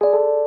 you.